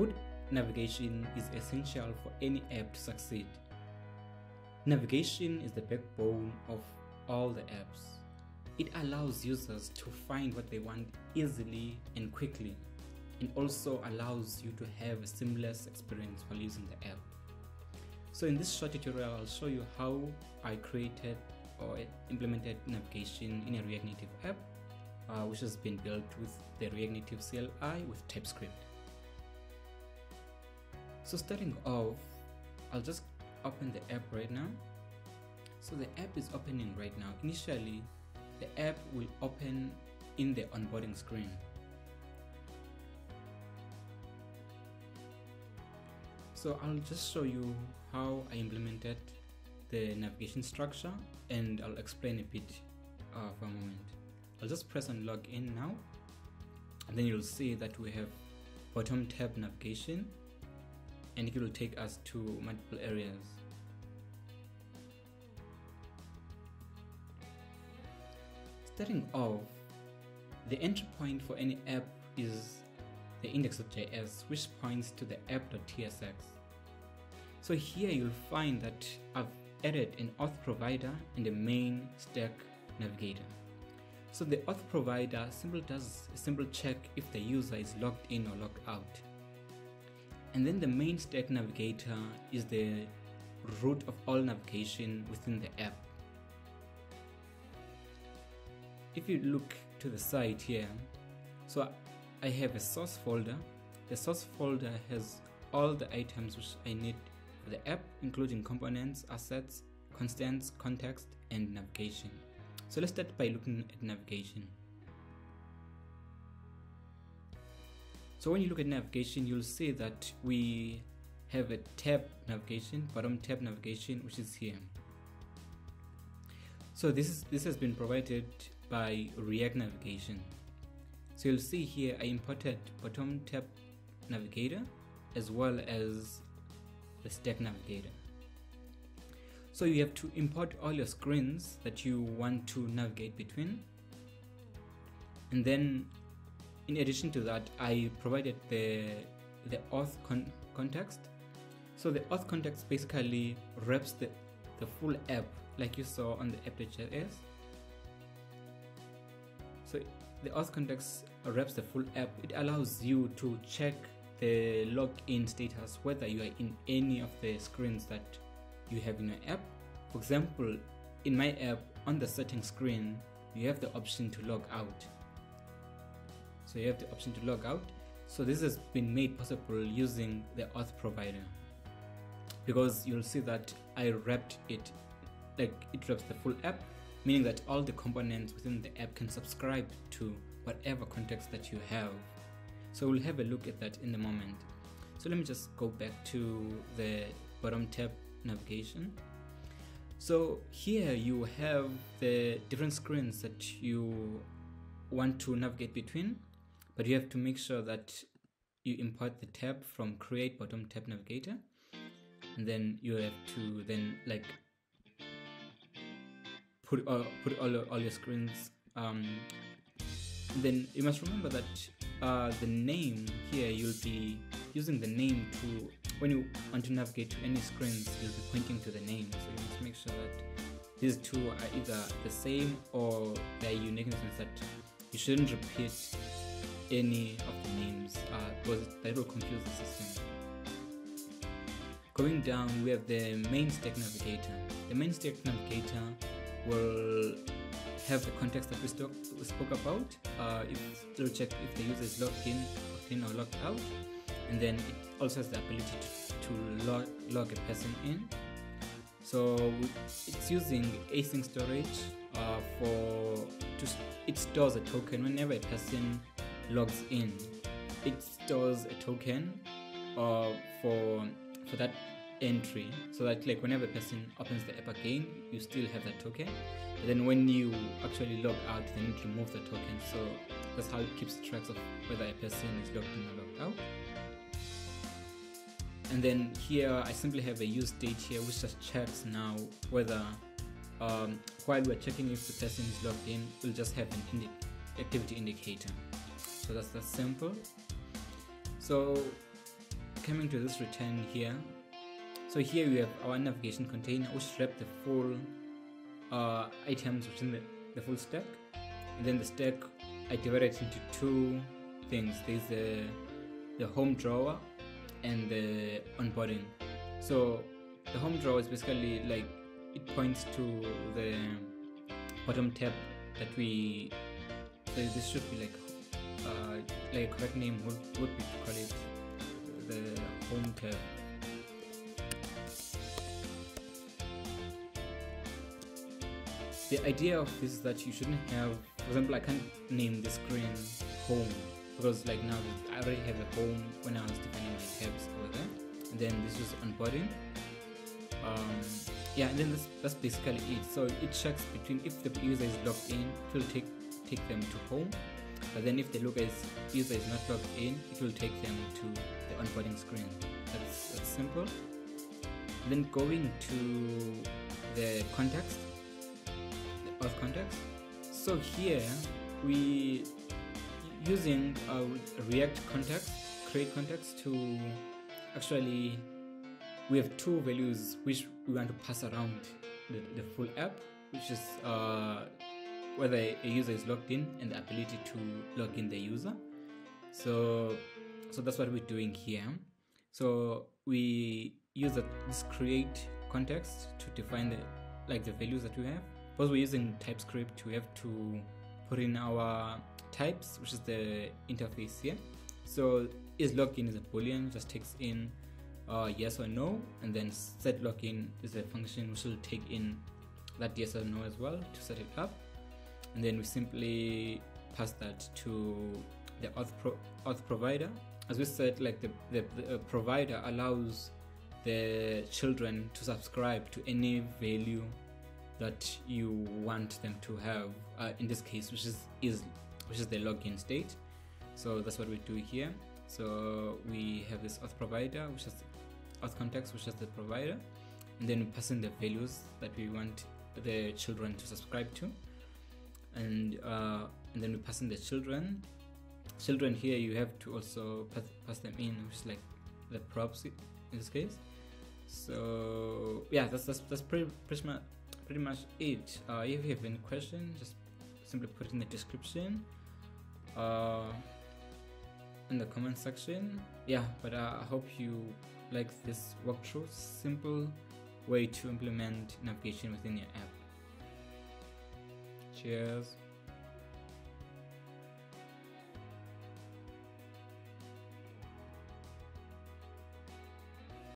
Good navigation is essential for any app to succeed. Navigation is the backbone of all the apps. It allows users to find what they want easily and quickly, and also allows you to have a seamless experience while using the app. So in this short tutorial, I'll show you how I created or implemented navigation in a React Native app, uh, which has been built with the React Native CLI with TypeScript. So starting off, I'll just open the app right now. So the app is opening right now. Initially, the app will open in the onboarding screen. So I'll just show you how I implemented the navigation structure and I'll explain a bit uh, for a moment. I'll just press on login now and then you'll see that we have bottom tab navigation and it will take us to multiple areas. Starting off, the entry point for any app is the index.js which points to the app.tsx. So here you'll find that I've added an auth provider and a main stack navigator. So the auth provider simply does a simple check if the user is logged in or logged out. And then the main stack navigator is the root of all navigation within the app. If you look to the side here, so I have a source folder. The source folder has all the items which I need for the app, including components, assets, constants, context, and navigation. So let's start by looking at navigation. So when you look at navigation, you'll see that we have a tab navigation, bottom tab navigation, which is here. So this is this has been provided by React Navigation. So you'll see here I imported bottom tab navigator as well as the stack navigator. So you have to import all your screens that you want to navigate between. And then in addition to that, I provided the, the auth con context. So the auth context basically wraps the, the full app like you saw on the app.js. So the auth context wraps the full app. It allows you to check the login status whether you are in any of the screens that you have in your app. For example, in my app, on the settings screen, you have the option to log out. So you have the option to log out. So this has been made possible using the auth provider because you'll see that I wrapped it like it wraps the full app meaning that all the components within the app can subscribe to whatever context that you have. So we'll have a look at that in a moment. So let me just go back to the bottom tab navigation. So here you have the different screens that you want to navigate between, but you have to make sure that you import the tab from create bottom tab navigator. And then you have to then like put all, put all, your, all your screens um, then you must remember that uh, the name here you'll be using the name to when you want to navigate to any screens you'll be pointing to the name. So you must make sure that these two are either the same or they're unique sense that you shouldn't repeat any of the names uh, because that will confuse the system going down we have the main stack navigator the main stack navigator will have the context that we, we spoke about. Uh, if it'll check if the user is logged in, logged in or logged out, and then it also has the ability to, to log, log a person in. So it's using async storage uh, for to it stores a token whenever a person logs in. It stores a token uh, for for that entry so that like whenever a person opens the app again you still have that token. And then when you actually log out then it removes the token. So that's how it keeps tracks of whether a person is logged in or logged out. And then here I simply have a useState here which just checks now whether um, while we're checking if the person is logged in we'll just have an indi activity indicator so that's that simple. So coming to this return here so here we have our navigation container which wrap the full uh, items within the, the full stack. And then the stack I divide it into two things. There's the the home drawer and the onboarding. So the home drawer is basically like it points to the bottom tab that we so this should be like uh, like correct name would, would be to call it the home tab the idea of this is that you shouldn't have for example i can't name the screen home because like now i already have a home when i was defining my tabs over there. And then this is onboarding um, yeah and then that's, that's basically it. So it checks between if the user is logged in it will take take them to home but then if the is, user is not logged in it will take them to the onboarding screen. That's, that's simple. Then going to the context the auth context. So here we using a react context create context to actually we have two values which we want to pass around. The, the full app which is uh, whether a user is logged in and the ability to log in the user. So so that's what we're doing here. So we use a, this create context to define the like the values that we have. Because we're using typescript we have to put in our types which is the interface here. So is login is a boolean just takes in uh, yes or no and then set login is a function which will take in that yes or no as well to set it up and then we simply pass that to the auth, pro- auth provider. As we said like the, the, the provider allows the children to subscribe to any value that you want them to have uh, in this case which is is which is the login state. So that's what we do here. So we have this auth provider which is auth context which is the provider. And then we pass in the values that we want the children to subscribe to and uh, and then we pass in the children. Children here you have to also pass, pass them in which is like the props in this case. So yeah that's that's, that's pretty, pretty much pretty much it. Uh, if you have any question just simply put it in the description uh, in the comment section. Yeah but uh, i hope you like this walkthrough. Simple way to implement navigation within your app cheers